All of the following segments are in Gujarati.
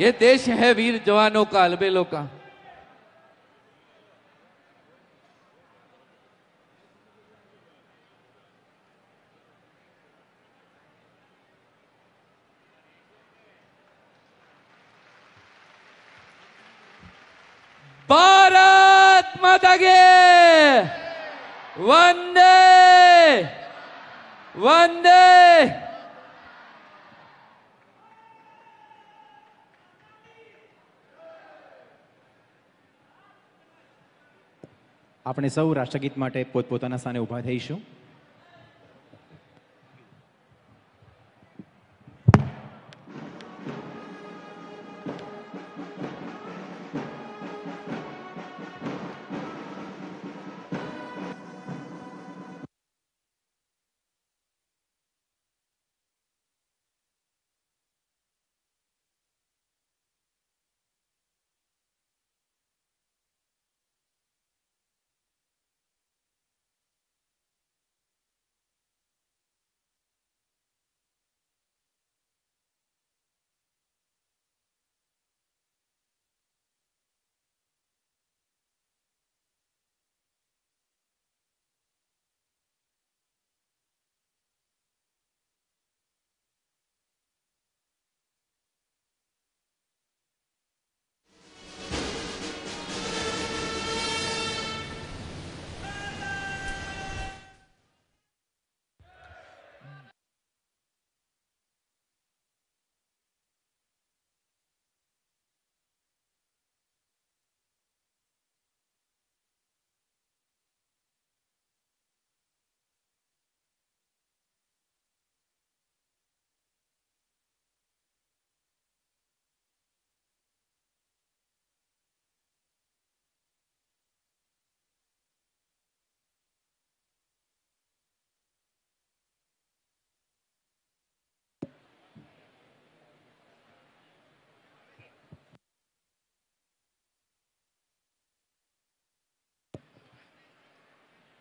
ये देश है वीर जवानों का अलबेलों का। भारत माता के वंदे वंदे। આપણે સૌ રાષ્ટ્રગીત માટે પોતપોતાના સ્થાને ઊભા થઈશું.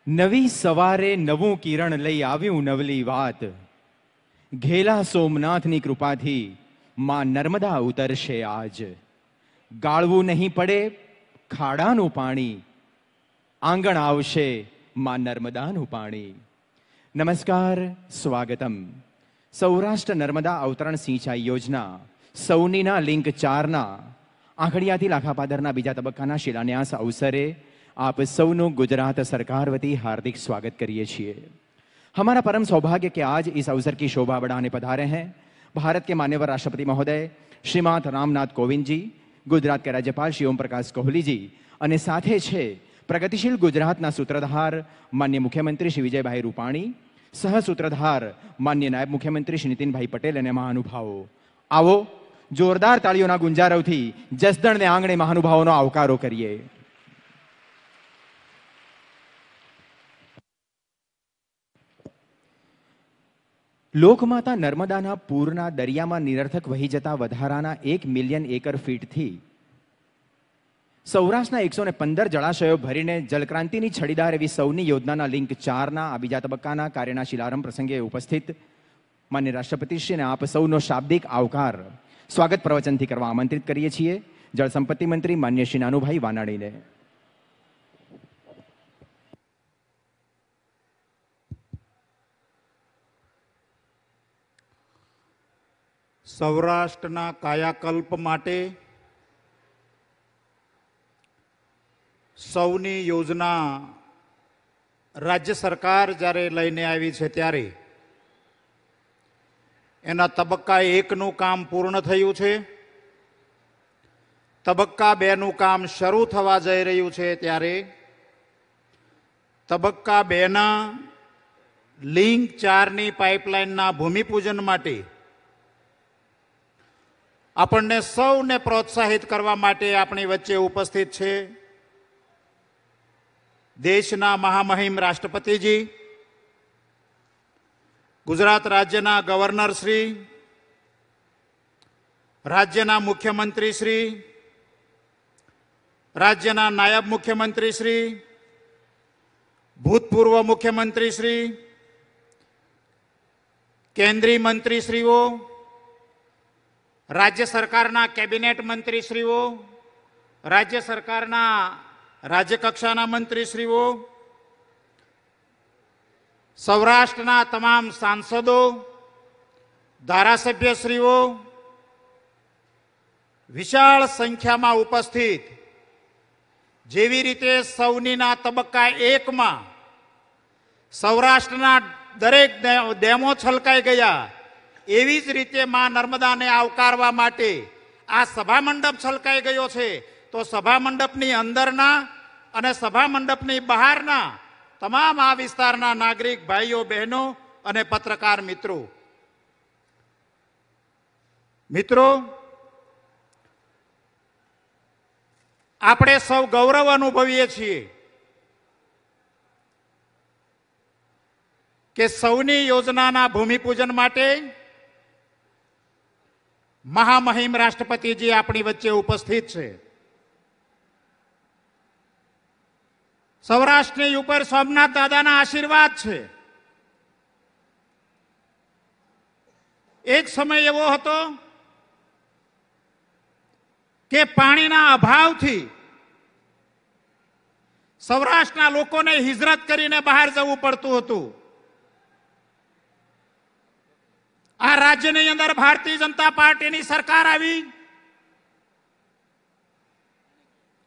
નવી સવારે નવું કિરણ લઈ આવ્યું નવલી વાત. ઘેલા સોમનાથની કૃપાથી માં નર્મદા ઉતરશે આજ. ગાળવું નહીં પડે, ખાડાનું પાણી. આંગણ આવશે માં નર્મદાનું પાણી. નમસ્કાર, સ્વાગતમ. સૌરાષ્ટ્ર નર્મદા અવતરણ સિંચાઈ યોજના, સૌનીના લિંક ચારના, આંખડિયાથી લાખાપાદરના બીજા તબક્કાના શિલાન્યાસ અવસરે આપ સૌનું ગુજરાત सरकार वती हार्दिक स्वागत करिए छिए हमारा परम सौभाग्य कि आज इस अवसर की शोभा बढ़ाने पधारे हैं भारत के मान्यवर राष्ट्रपति महोदय श्रीमात रामनाथ कोविंद जी गुजरात के राज्यपाल श्री ओम प्रकाश कोहली जी અને સાથે છે પ્રગતિશીલ ગુજરાતના સૂત્રધાર માન્ય મુખ્યમંત્રી શ્રી વિજયભાઈ રૂપાણી સહસૂત્રધાર માન્ય નાયબ મુખ્યમંત્રી શ્રી નીતિનભાઈ પટેલ અને મહાનુભાવો આવો જોરદાર તાળીઓના ગુંજારવથી જસદણને આંગણે મહાનુભાવોનો આવકારો કરીએ લોકમાતા નર્મદાના પૂરના દરિયામાં નિરર્થક વહી જતા વધારાના એક મિલિયન એકર ફીટથી સૌરાષ્ટ્રના એકસો ને પંદર જળાશયો ભરીને જલક્રાંતિની છડીદાર એવી સૌની યોજનાના લિંક ચારના આ બીજા તબક્કાના કાર્યના શિલારંભ પ્રસંગે ઉપસ્થિત માન્ય રાષ્ટ્રપતિશ્રીને આપ સૌનો શાબ્દિક આવકાર, સ્વાગત પ્રવચનથી કરવા આમંત્રિત કરીએ છીએ. જળસંપત્તિ મંત્રી માન્ય શ્રી નાનુભાઈ વાનાણીને. સૌરાષ્ટ્રના કાયાકલ્પ માટે સૌની યોજના રાજ્ય સરકાર જ્યારે લઈને આવી છે ત્યારે એના તબક્કા એકનું કામ પૂર્ણ થયું છે. તબક્કા બેનું કામ શરૂ થવા જઈ રહ્યું છે ત્યારે તબક્કા બેના લિંક ચારની પાઇપલાઇનના ભૂમિપૂજન માટે આપણને સૌને પ્રોત્સાહિત કરવા માટે આપણી વચ્ચે ઉપસ્થિત છે દેશના મહામહિમ રાષ્ટ્રપતિજી, ગુજરાત રાજ્યના ગવર્નર શ્રી, રાજ્યના મુખ્યમંત્રી શ્રી, રાજ્યના નાયબ મુખ્યમંત્રી શ્રી, ભૂતપૂર્વ મુખ્યમંત્રી શ્રી, કેન્દ્રીય મંત્રીશ્રીઓ રાજ્ય સરકારના કેબિનેટ મંત્રીશ્રીઓ, રાજ્ય સરકારના રાજ્યકક્ષાના મંત્રીશ્રીઓ, સૌરાષ્ટ્રના તમામ સાંસદો, ધારાસભ્યશ્રીઓ, વિશાળ સંખ્યામાં ઉપસ્થિત, જેવી રીતે સૌનીના તબક્કા એકમાં સૌરાષ્ટ્રના દરેક ડેમો છલકાઈ ગયા એવી જ રીતે માં નર્મદાને આવકારવા માટે આ સભા મંડપ છલકાઈ ગયો છે. તો સભા મંડપની અંદરના અને સભા મંડપની બહારના તમામ આ વિસ્તારના નાગરિક, ભાઈઓ, બહેનો અને પત્રકાર મિત્રો. મિત્રો, આપણે સૌ ગૌરવ અનુભવીએ છીએ કે સૌની યોજનાના ભૂમિપૂજન માટે મહામહિમ રાષ્ટ્રપતિજી આપણી વચ્ચે ઉપસ્થિત છે. સૌરાષ્ટ્રની ઉપર સોમનાથ દાદાના આશીર્વાદ છે. એક સમય એવો હતો કે પાણીના અભાવથી સૌરાષ્ટ્રના લોકોને હિજરત કરીને બહાર જવું પડતું હતું. આ રાજ્યની અંદર ભારતીય જનતા પાર્ટીની સરકાર આવી.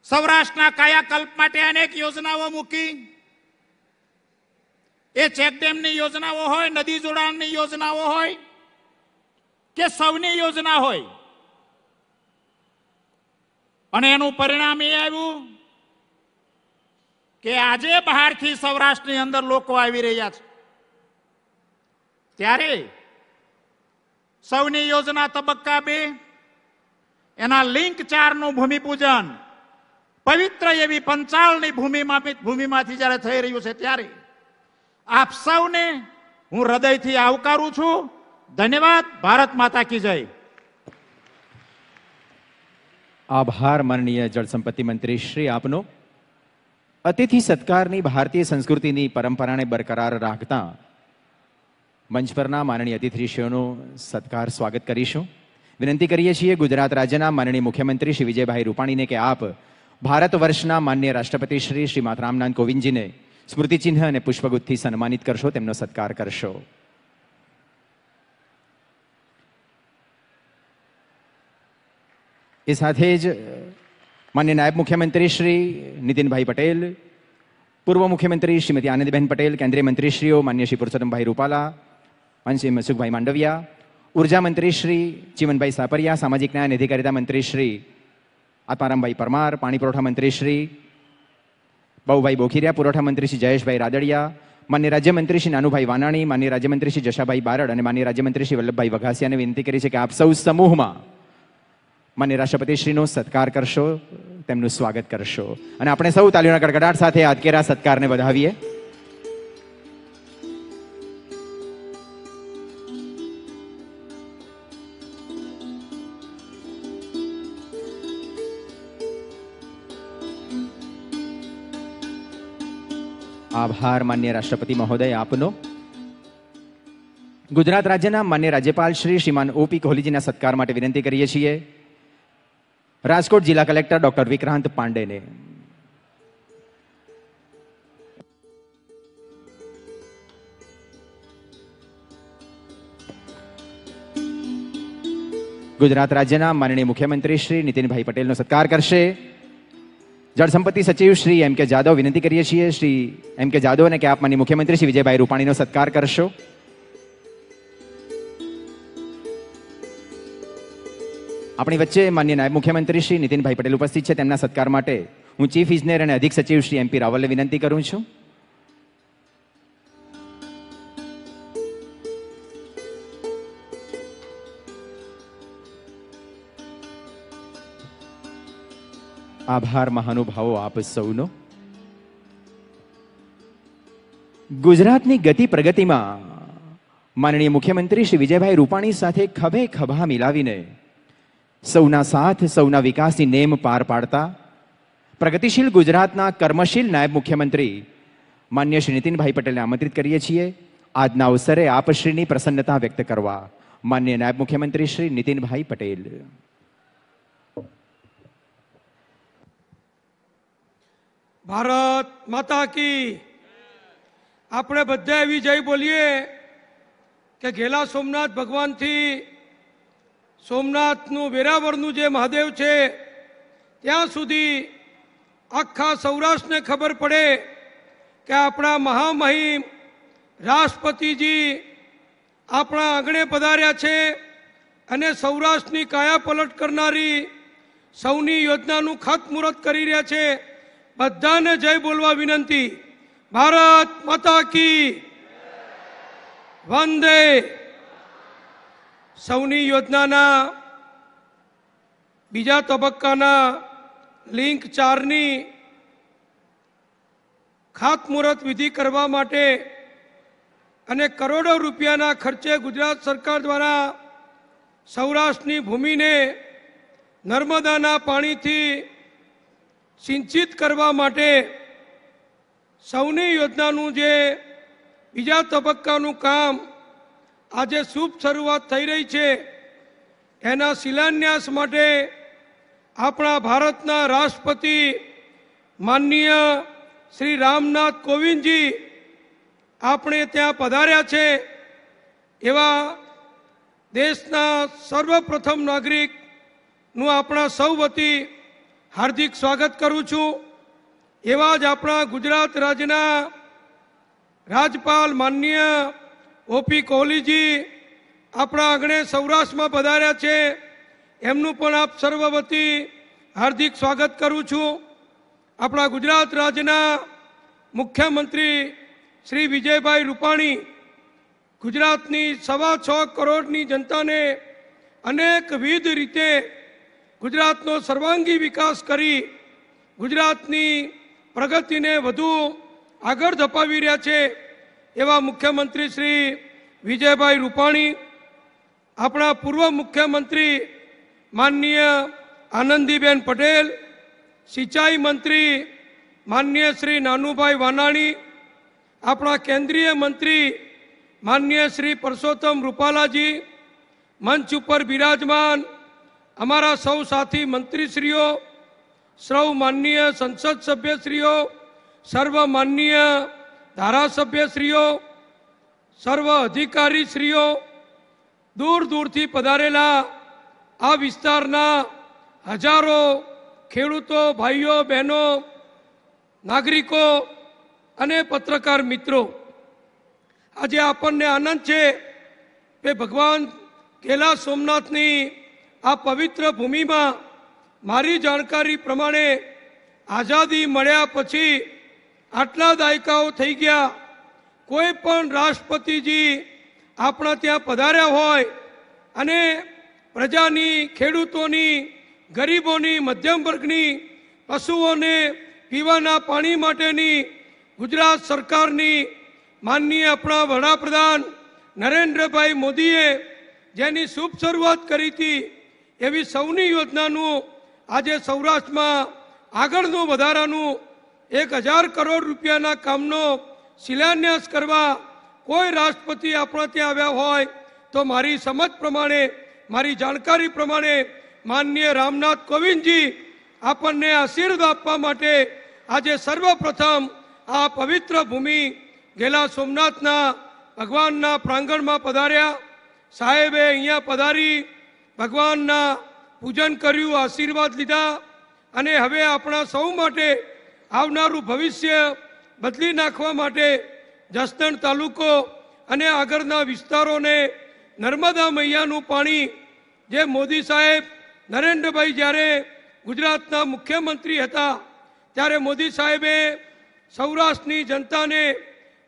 સૌરાષ્ટ્રના કાયાકલ્પ માટે અનેક યોજનાઓ મૂકી. એ ચેકડેમની યોજનાઓ હોય, નદી જોડાણની યોજનાઓ હોય, કે સૌની યોજના હોય. અને એનું પરિણામ એ આવ્યું કે આજે બહારથી સૌરાષ્ટ્રની અંદર લોકો આવી રહ્યા છે. ત્યારે સૌની યોજના તબક્કા બે. એના લિંક ચારનું ભૂમિપૂજન. પવિત્ર એવી પંચાળની ભૂમિમાં ભૂમિમાંથી જ્યારે થઈ રહ્યું છે ત્યારે. આપ સૌને હું હૃદયથી આવકારું છું. ધન્યવાદ. ભારત માતા કી જય. આભાર, માનનીય જળસંપત્તિ મંત્રી શ્રી આપનો. અતિથિ સત્કારની ભારતીય સંસ્કૃતિની પરંપરાને બરકરાર રાખતા મંચ પરના માનનીય અતિથિશ્રીઓનું સત્કાર, સ્વાગત કરીશું. વિનંતી કરીએ છીએ ગુજરાત રાજ્યના માનનીય મુખ્યમંત્રી શ્રી વિજયભાઈ રૂપાણીને કે આપ ભારત વર્ષના માન્ય રાષ્ટ્રપતિ શ્રી શ્રીમાત રામનાથ કોવિંદજીને સ્મૃતિચિહ્ન અને પુષ્પગુથથી સન્માનિત કરશો, તેમનો સત્કાર કરશો. એ સાથે જ માન્ય નાયબ મુખ્યમંત્રી શ્રી નીતિનભાઈ પટેલ, પૂર્વ મુખ્યમંત્રી શ્રીમતી આનંદીબેન પટેલ, કેન્દ્રીય મંત્રીશ્રીઓ માન્ય શ્રી પુરુષોત્તમભાઈ રૂપાલા માન્ય મનસુખભાઈ માંડવિયા, ઊર્જા મંત્રી શ્રી ચીમનભાઈ સાપરિયા, સામાજિક ન્યાય અને અધિકારિતા મંત્રી શ્રી આત્મારામભાઈ પરમાર, પાણી પુરવઠા મંત્રી શ્રી બહુભાઈ બોખીરિયા, પુરવઠા મંત્રી શ્રી જયેશભાઈ રાદડિયા, માન્ય રાજ્યમંત્રી શ્રી નાનુભાઈ વાનાણી, માન્ય રાજ્યમંત્રી શ્રી જશાભાઈ બારડ અને માન્ય રાજ્યમંત્રી શ્રી વલ્લભભાઈ વઘાસિયાને વિનંતી કરી છે કે આપ સૌ સમૂહમાં માન્ય રાષ્ટ્રપતિશ્રીનો સત્કાર કરશો, તેમનું સ્વાગત કરશો. અને આપણે સૌ તાલીઓના ગડગડાટ સાથે આજકેરા સત્કારને વધાવીએ. આભાર, માન્ય રાષ્ટ્રપતિ મહોદય, આપનો. ગુજરાત રાજ્યના માન્ય રાજ્યપાલ શ્રી શ્રીમાન ઓપી કોહલીજીના સત્કાર માટે વિનંતી કરીએ છીએ. રાજકોટ જિલ્લા કલેક્ટર ડોક્ટર વિક્રાંત પાંડેને. ગુજરાત રાજ્યના માનનીય મુખ્યમંત્રી શ્રી નીતિનભાઈ પટેલનો સત્કાર કરશે. જળસંપત્તિ સચિવ શ્રી એમ કે જાદવ વિનંતી કરીએ છીએ. શ્રી એમ કે જાદવને કે આપ માની મુખ્યમંત્રી શ્રી વિજયભાઈ રૂપાણીનો સત્કાર કરશો. આપણી વચ્ચે માન્ય નાયબ મુખ્યમંત્રી શ્રી નીતિનભાઈ પટેલ ઉપસ્થિત છે. તેમના સત્કાર માટે હું ચીફ ઇજનેર અને અધિક સચિવ શ્રી એમપી રાવલને વિનંતી કરું છું. આભાર મહાનુભાવો આપ સૌનો. ગુજરાતની ગતિ પ્રગતિમાં માનનીય મુખ્યમંત્રી શ્રી વિજયભાઈ રૂપાણી સાથે ખભે ખભા મિલાવીને સૌના સાથ, સૌના વિકાસની નેમ પાર પાડતા પ્રગતિશીલ ગુજરાતના કર્મશીલ નાયબ મુખ્યમંત્રી માન્ય શ્રી નીતિનભાઈ પટેલને આમંત્રિત કરીએ છીએ. આજના અવસરે આપશ્રીની પ્રસન્નતા વ્યક્ત કરવા માન્ય નાયબ મુખ્યમંત્રી શ્રી નીતિનભાઈ પટેલ. ભારત માતા કી. આપણે બધા એવી જય બોલીએ કે ઘેલા સોમનાથ ભગવાનથી સોમનાથનું વેરાવળનું જે મહાદેવ છે, ત્યાં સુધી આખા સૌરાષ્ટ્રને ખબર પડે કે આપણા મહામહિમ રાષ્ટ્રપતિજી આપણા આંગણે પધાર્યા છે અને સૌરાષ્ટ્રની કાયા પલટ કરનારી સૌની યોજનાનું ખાતમુહૂર્ત કરી રહ્યા છે. બધાને જય બોલવા વિનંતી. ભારત માતા કી વંદે. સૌની યોજનાના બીજા તબક્કાના લિંક ચારની ખાતમુહૂર્ત વિધિ કરવા માટે અને કરોડો રૂપિયાના ખર્ચે ગુજરાત સરકાર દ્વારા સૌરાષ્ટ્રની ભૂમિને નર્મદાના પાણીથી સિંચિત કરવા માટે સૌની યોજનાનું જે બીજા તબક્કાનું કામ આજે શુભ શરૂઆત થઈ રહી છે, એના શિલાન્યાસ માટે આપણા ભારતના રાષ્ટ્રપતિ માનનીય શ્રી રામનાથ કોવિંદજી આપણે ત્યાં પધાર્યા છે, એવા દેશના સર્વપ્રથમ નાગરિકનું આપણા સૌ વતી હાર્દિક સ્વાગત કરું છું. એવા જ આપણા ગુજરાત રાજ્યના રાજપાલ માનનીય ઓપી કોહલીજી આપણા આંગણે સૌરાષ્ટ્રમાં પધાર્યા છે. એમનું પણ આપ સર્વવતી હાર્દિક સ્વાગત કરું છું. આપણા ગુજરાત રાજ્યના મુખ્યમંત્રી શ્રી વિજયભાઈ રૂપાણી ગુજરાતની સવા છ કરોડની જનતાને અનેકવિધ રીતે ગુજરાતનો સર્વાંગી વિકાસ કરી ગુજરાતની પ્રગતિને વધુ આગળ ધપાવી રહ્યા છે એવા મુખ્યમંત્રી શ્રી વિજયભાઈ રૂપાણી, આપણા પૂર્વ મુખ્યમંત્રી માનનીય આનંદીબેન પટેલ, સિંચાઈ મંત્રી માનનીય શ્રી નાનુભાઈ વાનાણી, આપણા કેન્દ્રીય મંત્રી માનનીય શ્રી પરસોત્તમ રૂપાલાજી, મંચ ઉપર બિરાજમાન અમારા સૌ સાથી મંત્રીશ્રીઓ, સૌ માનનીય સંસદ સભ્યશ્રીઓ, સર્વ માનનીય ધારાસભ્યશ્રીઓ, સર્વ અધિકારીશ્રીઓ દૂર દૂરથી પધારેલા આ વિસ્તારના હજારો ખેડૂતો, ભાઈઓ, બહેનો, નાગરિકો અને પત્રકાર મિત્રો, આજે આપણને આનંદ છે કે ભગવાન કેલા સોમનાથની આ પવિત્ર ભૂમિમાં મારી જાણકારી પ્રમાણે આઝાદી મળ્યા પછી આટલા દાયકાઓ થઈ ગયા. કોઈ પણ રાષ્ટ્રપતિજી આપણા ત્યાં પધાર્યા હોય અને પ્રજાની, ખેડૂતોની, ગરીબોની, મધ્યમ વર્ગની, પશુઓને પીવાના પાણી માટેની ગુજરાત સરકારની માનનીય આપણા વડાપ્રધાન નરેન્દ્રભાઈ મોદીએ જેની શુભ શરૂઆત કરી હતી એવી સૌની યોજનાનું આજે સૌરાષ્ટ્રમાં આગળનું વધારાનું એક હજાર કરોડ રૂપિયાના કામનો શિલાન્યાસ કરવા કોઈ રાષ્ટ્રપતિ આપણા ત્યાં આવ્યા હોય તો મારી સમજ પ્રમાણે, મારી જાણકારી પ્રમાણે માનનીય રામનાથ કોવિંદજી આપણને આશીર્વાદ આપવા માટે આજે સર્વપ્રથમ આ પવિત્ર ભૂમિ ગેલા સોમનાથના ભગવાનના પ્રાંગણમાં પધાર્યા. સાહેબે અહીંયા પધારી ભગવાનના પૂજન કર્યું, આશીર્વાદ લીધા અને હવે આપણા સૌ માટે આવનારું ભવિષ્ય બદલી નાખવા માટે જસદણ તાલુકો અને આગળના વિસ્તારોને નર્મદા મૈયાનું પાણી, જે મોદી સાહેબ, નરેન્દ્રભાઈ જ્યારે ગુજરાતના મુખ્યમંત્રી હતા, ત્યારે મોદી સાહેબે સૌરાષ્ટ્રની જનતાને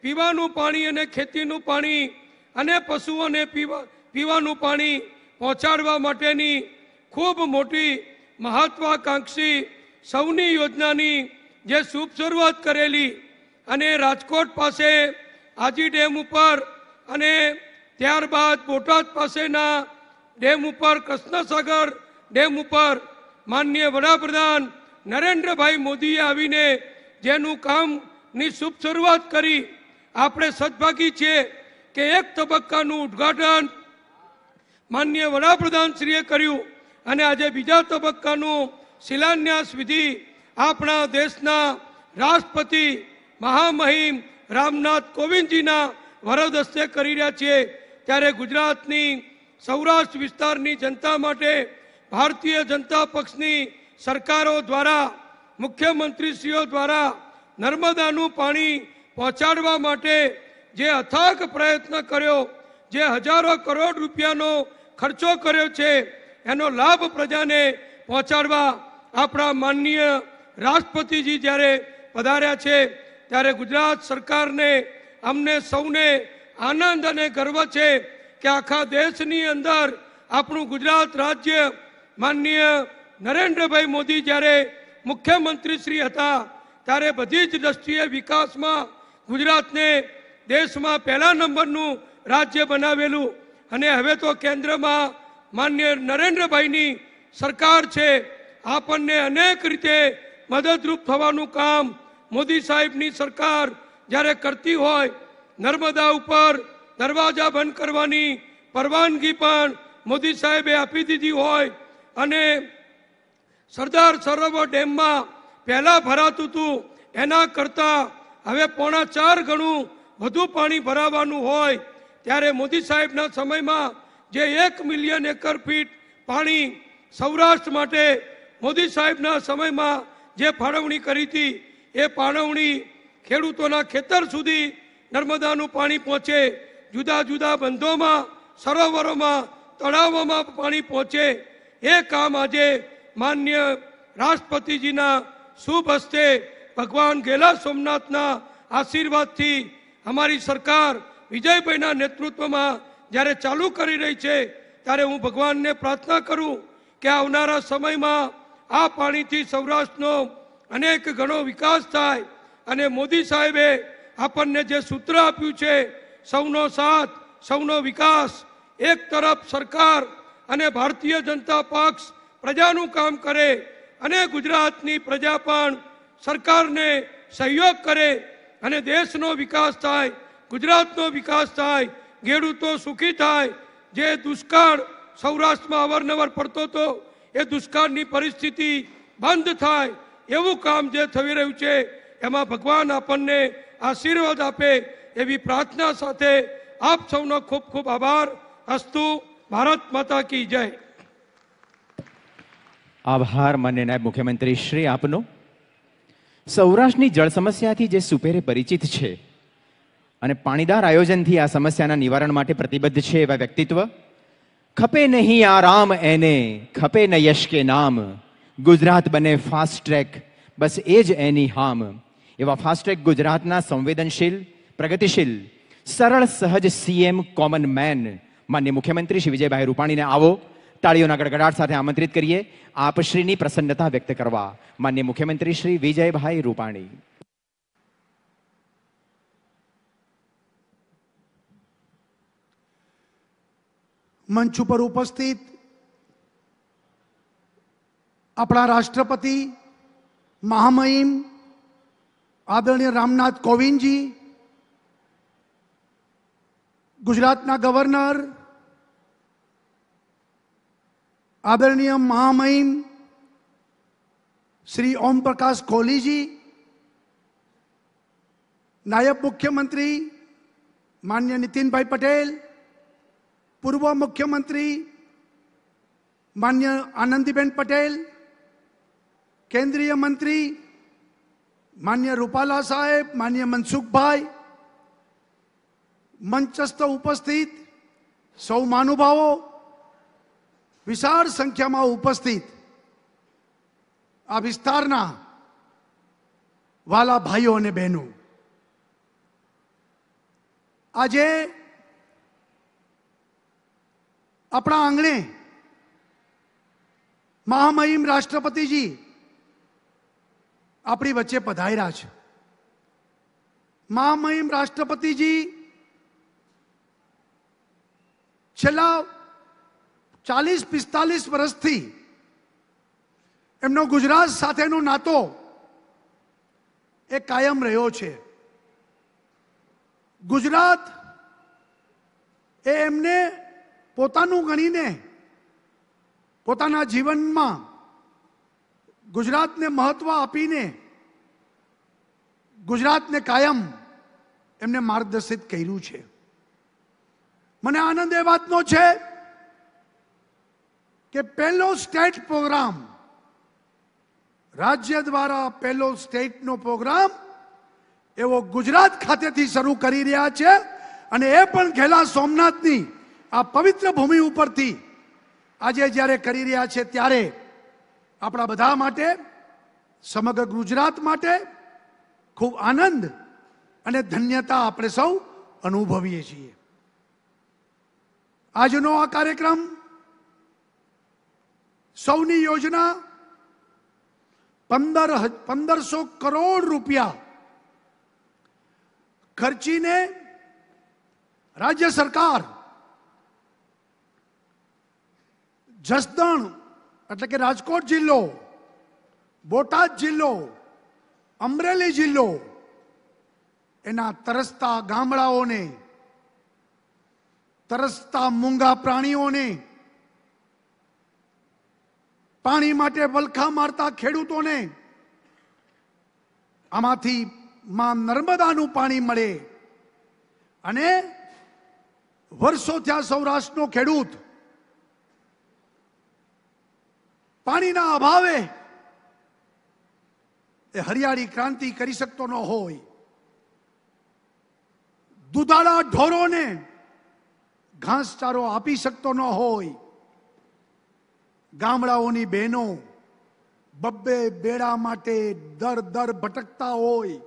પીવાનું પાણી અને ખેતીનું પાણી અને પશુઓને પીવા, પીવાનું પાણી પહોંચાડવા માટેની ખૂબ મોટી મહત્વાકાંક્ષી સૌની યોજનાની જે શુભ શરૂઆત કરેલી અને રાજકોટ પાસે આજી ડેમ ઉપર અને ત્યારબાદ બોટાદ પાસેના ડેમ ઉપર, કૃષ્ણસાગર ડેમ ઉપર માનનીય વડાપ્રધાન નરેન્દ્રભાઈ મોદીએ આવીને જેનું કામની શુભ શરૂઆત કરી. આપણે સદભાગી છીએ કે એક તબક્કાનું ઉદ્ઘાટન માનનીય વડાપ્રધાનશ્રીએ કર્યું અને આજે બીજા તબક્કાનું શિલાન્યાસ વિધિ આપણા દેશના રાષ્ટ્રપતિ મહામહિમ રામનાથ કોવિંદજીના વરદ હસ્તે કરી રહ્યા છીએ. ત્યારે ગુજરાતની સૌરાષ્ટ્ર વિસ્તારની જનતા માટે ભારતીય જનતા પક્ષની સરકારો દ્વારા, મુખ્યમંત્રીશ્રીઓ દ્વારા નર્મદાનું પાણી પહોંચાડવા માટે જે અથાગ પ્રયત્ન કર્યો, જે હજારો કરોડ રૂપિયાનો ખર્ચો કર્યો છે, એનો લાભ પ્રજાને પહોંચાડવા આપણા માનનીય રાષ્ટ્રપતિજી જ્યારે પધાર્યા છે, ત્યારે ગુજરાત સરકારને અમને સૌને આનંદ અને ગર્વ છે કે આખા દેશની અંદર આપણું ગુજરાત રાજ્ય માનનીય નરેન્દ્રભાઈ મોદી જ્યારે મુખ્યમંત્રી શ્રી હતા, ત્યારે બધી જ દ્રષ્ટિએ વિકાસમાં ગુજરાતને દેશમાં પહેલા નંબરનું રાજ્ય બનાવેલું. અને હવે તો કેન્દ્રમાં માન્ય નરેન્દ્રભાઈની સરકાર છે, આપણને અનેક રીતે મદદરૂપ થવાનું કામ મોદી સાહેબની સરકાર જ્યારે કરતી હોય, નર્મદા ઉપર દરવાજા બંધ કરવાની પરવાનગી પણ મોદી સાહેબે આપી દીધી હોય અને સરદાર સરોવર ડેમમાં પહેલાં ભરાતું હતું, એના કરતાં હવે પોણા ચાર ગણું વધુ પાણી ભરાવાનું હોય ત્યારે મોદી સાહેબના સમયમાં જે એક મિલિયન એકર ફીટ પાણી સૌરાષ્ટ્ર માટે મોદી સાહેબના સમયમાં જે ફાળવણી કરી હતી, એ ફાળવણી ખેડૂતોના ખેતર સુધી નર્મદાનું પાણી પહોંચે, જુદા જુદા બંધોમાં, સરોવરોમાં, તળાવોમાં પાણી પહોંચે. એ કામ આજે માન્ય રાષ્ટ્રપતિજીના શુભ હસ્તે ભગવાન ગેલા સોમનાથના આશીર્વાદથી અમારી સરકાર વિજયભાઈના નેતૃત્વમાં જ્યારે ચાલુ કરી રહી છે, ત્યારે હું ભગવાનને પ્રાર્થના કરું કે આવનારા સમયમાં આ પાણીથી સૌરાષ્ટ્રનો અનેક ગણો વિકાસ થાય અને મોદી સાહેબે આપણને જે સૂત્ર આપ્યું છે, સૌનો સાથ, સૌનો વિકાસ, એક તરફ સરકાર અને ભારતીય જનતા પક્ષ પ્રજાનું કામ કરે અને ગુજરાતની પ્રજા પણ સરકારને સહયોગ કરે અને દેશનો વિકાસ થાય ગુજરાતનો વિકાસ થાય ખેડૂતો સુખી થાય. જે દુષ્કાળ સૌરાષ્ટ્રમાં અવારનવાર પડતો હતો, એ દુષ્કાળની પરિસ્થિતિ બંધ થાય એવું કામ જે થઈ રહ્યું છે, એમાં ભગવાન આપણને આશીર્વાદ આપે એવી પ્રાર્થના સાથે આપ સૌનો ખૂબ ખૂબ આભાર. અસ્તુ, ભારત માતા કી જય. આભાર માન્ય નાયબ મુખ્યમંત્રી શ્રી આપનો. સૌરાષ્ટ્રની જળ સમસ્યાથી જે સુપેરે પરિચિત છે અને પાણીદાર આયોજનથી આ સમસ્યાના નિવારણ માટે પ્રતિબદ્ધ છે એવા વ્યક્તિત્વ. ખપે નહીં આરામ એને, ખપે ન યશ કે નામ. ગુજરાત બને ફાસ્ટ ટ્રેક બસ એ જ એની હામ. એવા ફાસ્ટ ટ્રેક ગુજરાતના સંવેદનશીલ, પ્રગતિશીલ, સરળ, સહજ સીએમ કોમન મેન માન્ય મુખ્યમંત્રી શ્રી વિજયભાઈ રૂપાણીને આવો, તાળીઓના ગડગડાટ સાથે આમંત્રિત કરીએ. આપશ્રીની પ્રસન્નતા વ્યક્ત કરવા માન્ય મુખ્યમંત્રી શ્રી વિજયભાઈ રૂપાણી. મંચ ઉપર ઉપસ્થિત આપણા રાષ્ટ્રપતિ મહામહિમ આદરણીય રામનાથ કોવિંદજી ગુજરાતના ગવર્નર આદરણીય મહામહિમ શ્રી ઓમ પ્રકાશ કોહલીજી નાયબ મુખ્યમંત્રી માન્ય નીતિનભાઈ પટેલ પૂર્વ મુખ્યમંત્રી માન્ય આનંદીબેન પટેલ કેન્દ્રીય મંત્રી માન્ય રૂપાલા સાહેબ માન્ય મનસુખભાઈ મંચસ્થ ઉપસ્થિત સૌ મહાનુભાવો વિશાળ સંખ્યામાં ઉપસ્થિત આ વિસ્તારના વાલા ભાઈઓ અને બહેનો આજે આપણા આંગણે. મહામહિમ રાષ્ટ્રપતિજી આપણી વચ્ચે પધાર્યા છે. મહામહિમ રાષ્ટ્રપતિજી છેલ્લા ચાલીસ, પિસ્તાલીસ વર્ષથી એમનો ગુજરાત સાથેનો નાતો એ કાયમ રહ્યો છે. ગુજરાત એ એમને પોતાનું ગણીને, પોતાના જીવનમાં ગુજરાતને મહત્વ આપીને, ગુજરાતને કાયમ એમને માર્ગદર્શિત કર્યું છે. મને આનંદ એ વાતનો છે કે પહેલો સ્ટેટ પ્રોગ્રામ, રાજ્ય દ્વારા પહેલો સ્ટેટનો પ્રોગ્રામ એવો ગુજરાત ખાતેથી શરૂ કરી રહ્યા છે અને એ પણ ઘેલા સોમનાથની આ પવિત્ર ભૂમિ ઉપરથી આજે જ્યારે કરી રહ્યા છે ત્યારે આપણા બધા માટે, સમગ્ર ગુજરાત માટે ખૂબ આનંદ અને ધન્યતા આપણે સૌ અનુભવીએ છીએ. આજનો આ કાર્યક્રમ સૌની યોજના પંદર પંદરસો કરોડ રૂપિયા ખર્ચીને રાજ્ય સરકાર જસદણ, એટલે કે રાજકોટ જિલ્લો, બોટાદ જિલ્લો, અમરેલી જિલ્લો, એના તરસતા ગામડાઓને, તરસતા મૂંગા પ્રાણીઓને, પાણી માટે વલખા મારતા ખેડૂતોને, આમાંથી માં નર્મદાનું પાણી મળે. અને વર્ષો થયા સૌરાષ્ટ્રનો ખેડૂત પાણીના અભાવે એ હરિયાળી ક્રાંતિ કરી શકતો ન હોય. દુધાળા ઢોરોને ઘાસચારો આપી શકતો ન હોય. ગામડાઓની બહેનો બબ્બે બેડા માટે દર દર ભટકતા હોય.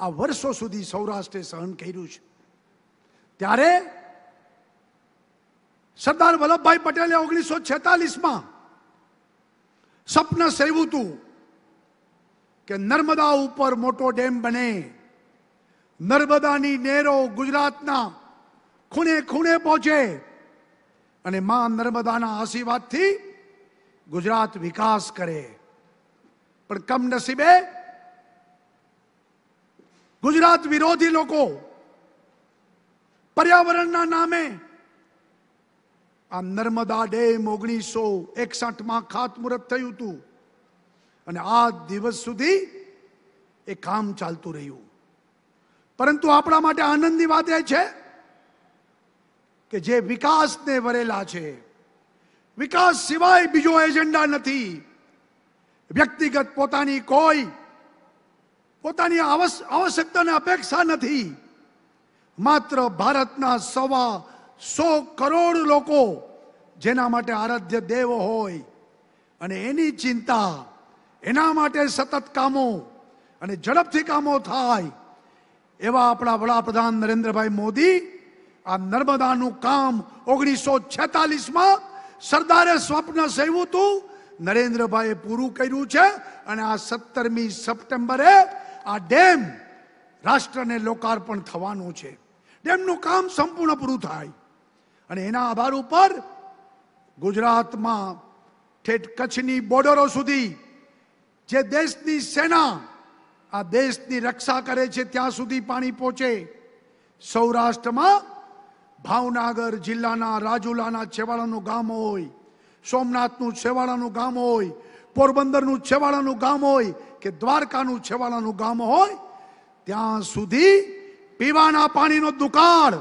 આ વર્ષો સુધી સૌરાષ્ટ્રે સહન કર્યું છે. ત્યારે સરદાર વલ્લભભાઈ પટેલે ઓગણીસો છેતાલીસમાં સ્વપ્ન સેવું હતું કે નર્મદા ઉપર મોટો ડેમ બને. નર્મદાની નેરો ગુજરાતના ખૂણે ખૂણે પહોંચે અને માં નર્મદાના આશીર્વાદથી ગુજરાત વિકાસ કરે. પણ કમનસીબે ગુજરાત વિરોધી લોકો પર્યાવરણના નામે આ નર્મદા ડેમ ઓગણીસો એકસઠમાં ખાતમુહૂર્ત થયું હતું. અને આ દિવસ સુધી એ કામ ચાલતું રહ્યું. પરંતુ આપણા માટે આનંદની વાત એ છે કે જે વિકાસને વરેલા છે, વિકાસ સિવાય બીજો એજન્ડા નથી. વ્યક્તિગત પોતાની કોઈ પોતાની આવશ- આવશ્યકતાને અપેક્ષા નથી. માત્ર ભારતના સવા સો કરોડ લોકો જેના માટે આરાધ્ય દેવ હોય. અને એની ચિંતા, એના માટે સતત કામો અને ઝડપથી કામો થાય. એવા આપણા વડાપ્રધાન નરેન્દ્રભાઈ મોદી આ નર્મદાનું કામ ઓગણીસો છેતાલીસમાં સરદારે સ્વપ્ન સેવું હતું. નરેન્દ્રભાઈએ પૂરું કર્યું છે અને આ સત્તરમી સપ્ટેમ્બરે આ ડેમ રાષ્ટ્રને લોકાર્પણ થવાનું છે. ડેમનું કામ સંપૂર્ણ પૂરું થાય. અને એના આભાર ઉપર ગુજરાતમાં ઠેઠ કચ્છની બોર્ડરો સુધી જે દેશની સેના, આ દેશની રક્ષા કરે છે ત્યાં સુધી પાણી પહોંચે. સૌરાષ્ટ્રમાં ભાવનગર જિલ્લાના રાજુલાના છેવાડાનું ગામ હોય, સોમનાથનું છેવાડાનું ગામ હોય, પોરબંદરનું છેવાડાનું ગામ હોય કે દ્વારકાનું છેવાડાનું ગામ હોય, ત્યાં સુધી પીવાના પાણીનો દુકાળ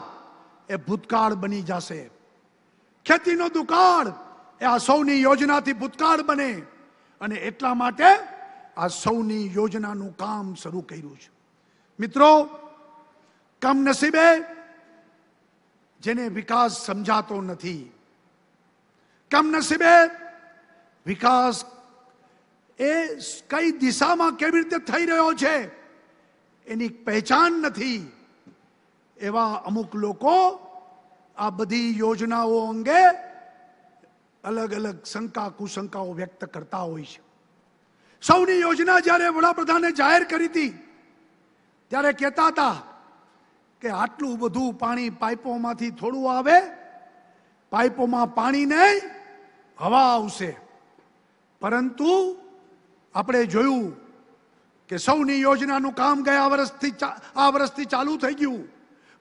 એ ભૂતકાળ બની જશે. ખેતીનો દુકાળ એ આ સૌની યોજનાથી ભૂતકાળ બને. અને એટલા માટે આ સૌની યોજનાનું કામ શરૂ કર્યું છે. મિત્રો, કમનસીબે જેને વિકાસ સમજાતો નથી, કમનસીબે વિકાસ એ કઈ દિશામાં કેવી રીતે થઈ રહ્યો છે, એની પહેચાન નથી. એવા અમુક લોકો આ બધી યોજનાઓ અંગે અલગ અલગ શંકા, કુશંકાઓ વ્યક્ત કરતા હોય છે. સૌની યોજના જ્યારે વડાપ્રધાને જાહેર કરી હતી, ત્યારે કહેતા હતા કે આટલું બધું પાણી પાઇપોમાંથી થોડું આવે, પાઇપોમાં પાણી નહીં, હવા આવશે. પરંતુ આપણે જોયું કે સૌની યોજનાનું કામ ગયા વર્ષથી આ વર્ષથી ચાલુ થઈ ગયું.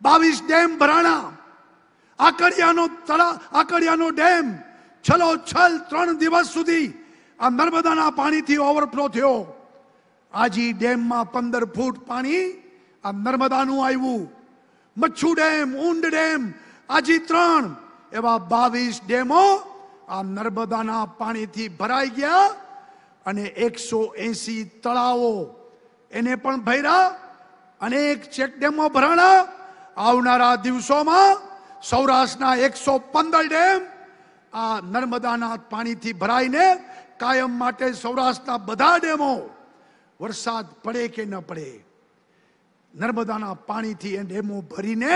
બાવીસ ડેમ ભરાણા. આકડિયાનો તળા, આકડિયાનો ડેમ છલો છલ ત્રણ દિવસ સુધી આ નર્મદાના પાણીથી ઓવરફ્લો થયો. આજી ડેમમાં પંદર ફૂટ પાણી આ નર્મદાનું આવ્યું. મચ્છુ ડેમ, ઊંડ ડેમ, આજી ત્રણ એવા બાવીસ ડેમો આ નર્મદાના પાણીથી ભરાઈ ગયા અને એકસો એસી તળાવો એને પણ ભર્યા. અનેક ચેકડેમો ભરાણા. આવનારા દિવસોમાં સૌરાષ્ટ્રના એકસો પંદર ડેમ આ નર્મદાના પાણીથી ભરાઈને કાયમ માટે સૌરાષ્ટ્રના બધા ડેમો વરસાદ પડે કે ન પડે? નર્મદાના પાણીથી એ ડેમો ભરીને